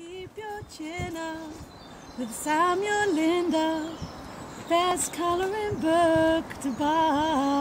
Keep your chin up with Samuel Linda, best coloring book to buy.